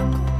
Bye.